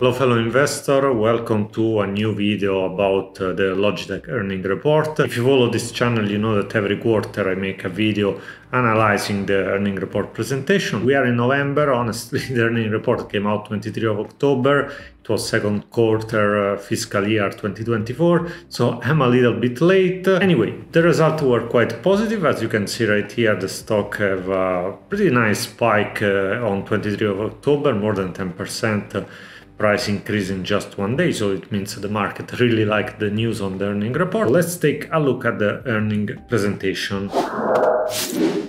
Hello fellow investor, welcome to a new video about uh, the Logitech earning report. If you follow this channel you know that every quarter I make a video analyzing the earning report presentation. We are in November, honestly the earning report came out 23 of October, it was second quarter uh, fiscal year 2024, so I'm a little bit late. Anyway, the results were quite positive, as you can see right here the stock have a pretty nice spike uh, on 23 of October, more than 10% price increase in just one day. So it means the market really liked the news on the earning report. Let's take a look at the earning presentation.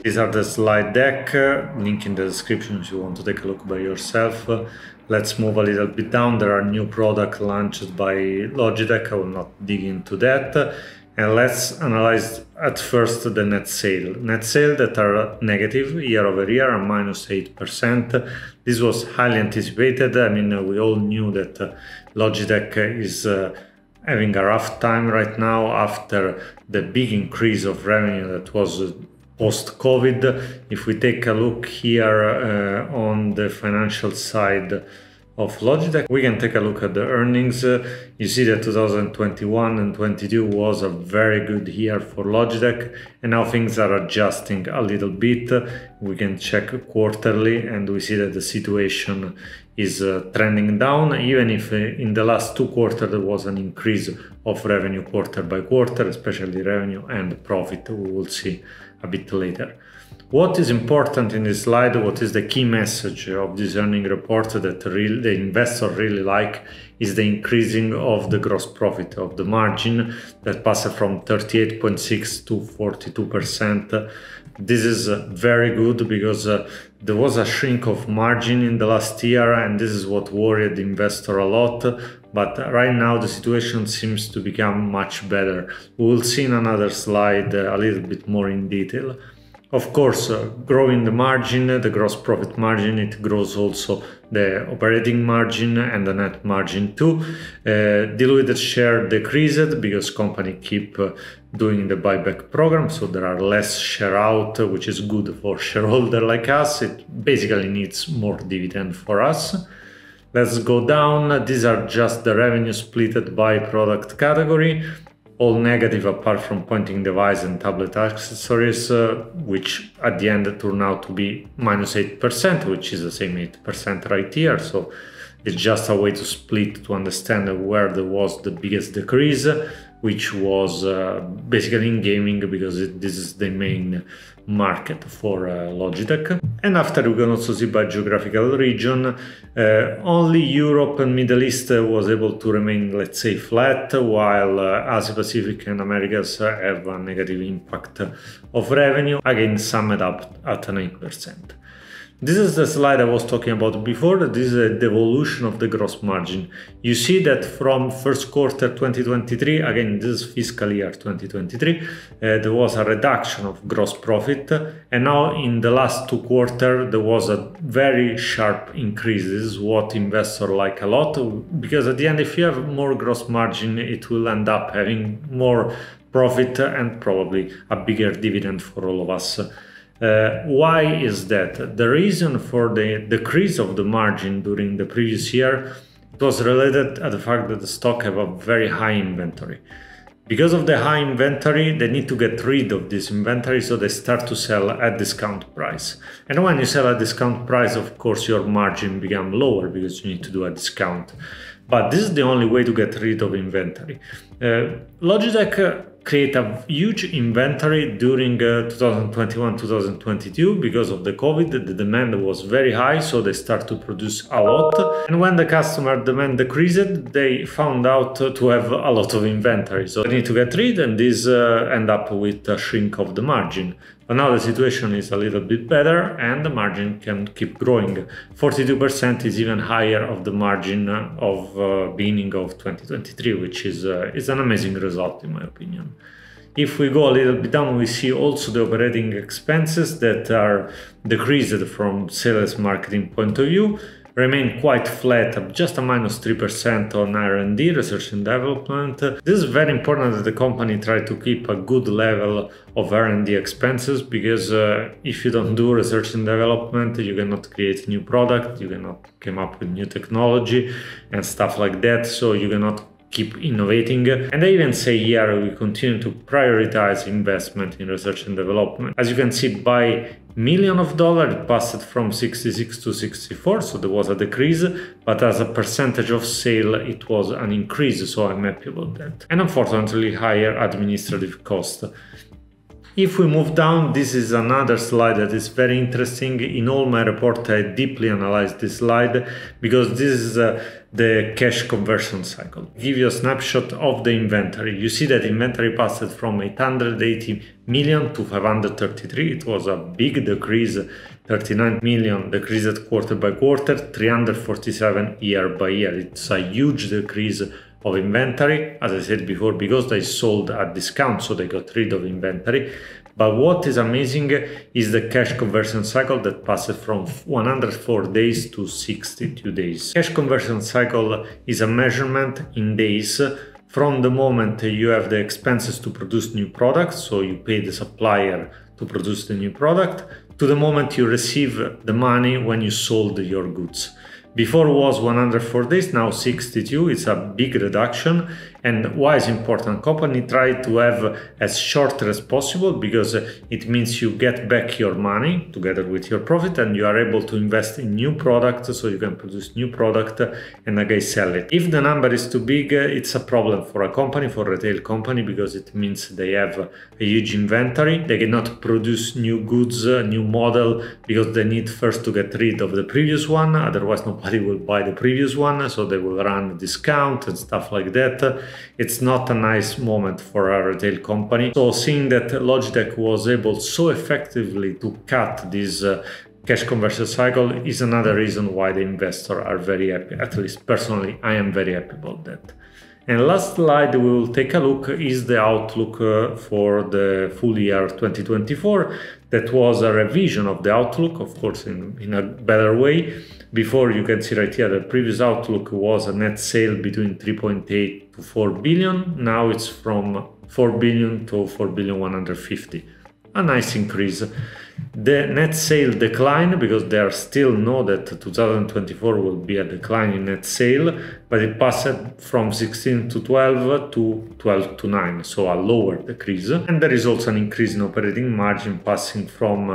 These are the slide deck, uh, link in the description if you want to take a look by yourself. Uh, let's move a little bit down. There are new product launched by Logitech. I will not dig into that. And let's analyze at first the net sale. Net sale that are negative year over year and minus 8%. This was highly anticipated. I mean, we all knew that uh, Logitech is uh, having a rough time right now after the big increase of revenue that was uh, post COVID. If we take a look here uh, on the financial side, of Logitech. We can take a look at the earnings. Uh, you see that 2021 and 22 was a very good year for Logitech and now things are adjusting a little bit. We can check quarterly and we see that the situation is uh, trending down even if uh, in the last two quarters there was an increase of revenue quarter by quarter, especially revenue and profit. We will see a bit later. What is important in this slide, what is the key message of this earning report that real, the investor really like is the increasing of the gross profit of the margin that passed from 38.6 to 42%. This is very good because uh, there was a shrink of margin in the last year and this is what worried the investor a lot but right now the situation seems to become much better. We will see in another slide uh, a little bit more in detail. Of course, uh, growing the margin, the gross profit margin, it grows also the operating margin and the net margin too. Uh, diluted share decreased because company keep uh, doing the buyback program, so there are less share out, which is good for shareholder like us. It basically needs more dividend for us. Let's go down. These are just the revenue splitted by product category all negative apart from pointing device and tablet accessories, uh, which at the end turn out to be minus 8%, which is the same 8% right here. So it's just a way to split to understand where there was the biggest decrease which was uh, basically in gaming because it, this is the main market for uh, Logitech. And after we can also see by geographical region, uh, only Europe and Middle East was able to remain, let's say, flat, while uh, Asia Pacific and Americas have a negative impact of revenue, again summed up at 9%. This is the slide I was talking about before. This is the evolution of the gross margin. You see that from first quarter 2023, again, this is fiscal year 2023, uh, there was a reduction of gross profit. And now in the last two quarters, there was a very sharp increase. This is what investors like a lot because at the end, if you have more gross margin, it will end up having more profit and probably a bigger dividend for all of us. Uh, why is that? The reason for the decrease of the margin during the previous year was related to the fact that the stock have a very high inventory. Because of the high inventory, they need to get rid of this inventory, so they start to sell at discount price. And when you sell at discount price, of course, your margin become lower because you need to do a discount. But this is the only way to get rid of inventory. Uh, Logitech create a huge inventory during 2021-2022 uh, because of the COVID. The demand was very high, so they start to produce a lot. And when the customer demand decreased, they found out to have a lot of inventory. So they need to get rid, and this uh, end up with a shrink of the margin. But now the situation is a little bit better and the margin can keep growing. 42% is even higher of the margin of uh, beginning of 2023, which is, uh, is an amazing result in my opinion. If we go a little bit down, we see also the operating expenses that are decreased from sales marketing point of view. Remain quite flat, just a minus 3% on R&D, research and development. This is very important that the company try to keep a good level of R&D expenses because uh, if you don't do research and development, you cannot create new product, you cannot come up with new technology and stuff like that. So you cannot keep innovating. And I even say here we continue to prioritize investment in research and development. As you can see, by million of dollar it passed from 66 to 64 so there was a decrease but as a percentage of sale it was an increase so i'm happy about that. And unfortunately higher administrative cost if we move down, this is another slide that is very interesting. In all my report, I deeply analyzed this slide because this is uh, the cash conversion cycle. Give you a snapshot of the inventory. You see that inventory passed from 880 million to 533. It was a big decrease, 39 million decreased quarter by quarter, 347 year by year. It's a huge decrease of inventory, as I said before, because they sold at discount, so they got rid of inventory. But what is amazing is the cash conversion cycle that passes from 104 days to 62 days. Cash conversion cycle is a measurement in days from the moment you have the expenses to produce new products, so you pay the supplier to produce the new product, to the moment you receive the money when you sold your goods. Before was 104 days, now 62. It's a big reduction. And why is important? Company try to have as short as possible because it means you get back your money together with your profit and you are able to invest in new product so you can produce new product and again sell it. If the number is too big, it's a problem for a company, for a retail company, because it means they have a huge inventory. They cannot produce new goods, new model because they need first to get rid of the previous one. Otherwise, nobody will buy the previous one, so they will run discount and stuff like that. It's not a nice moment for a retail company. So seeing that Logitech was able so effectively to cut this uh, cash conversion cycle is another reason why the investors are very happy. At least personally, I am very happy about that. And last slide we will take a look is the outlook uh, for the full year 2024. That was a revision of the outlook, of course, in, in a better way. Before you can see right here, the previous outlook was a net sale between 3.8 to 4 billion. Now it's from 4 billion to 4 billion 150. A nice increase. The net sale decline because they are still know that 2024 will be a decline in net sale, but it passed from 16 to 12 to 12 to 9, so a lower decrease. And there is also an increase in operating margin passing from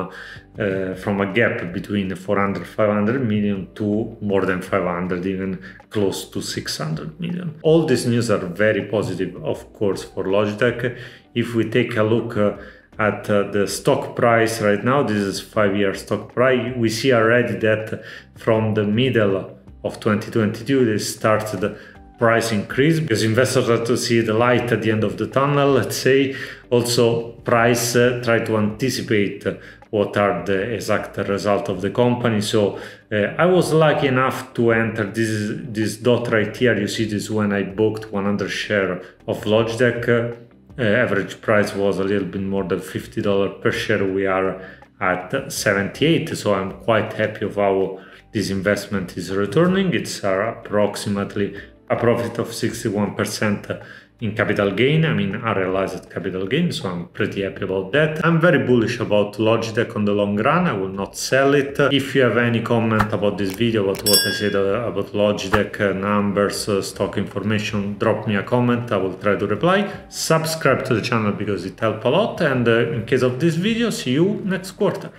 uh, from a gap between 400 500 million to more than 500 even close to 600 million all these news are very positive of course for logitech if we take a look uh, at uh, the stock price right now, this is five year stock price, we see already that from the middle of 2022 they started price increase. Because investors have to see the light at the end of the tunnel let's say. Also price uh, try to anticipate what are the exact result of the company. So uh, i was lucky enough to enter this this dot right here. You see this when i booked 100 share of logitech uh, average price was a little bit more than $50 per share. We are at 78, so I'm quite happy of how this investment is returning. It's uh, approximately a profit of 61% in capital gain. I mean, I realized capital gain, so I'm pretty happy about that. I'm very bullish about Logitech on the long run. I will not sell it. If you have any comment about this video, about what I said uh, about Logitech, uh, numbers, uh, stock information, drop me a comment. I will try to reply. Subscribe to the channel because it helps a lot. And in case of this video, see you next quarter.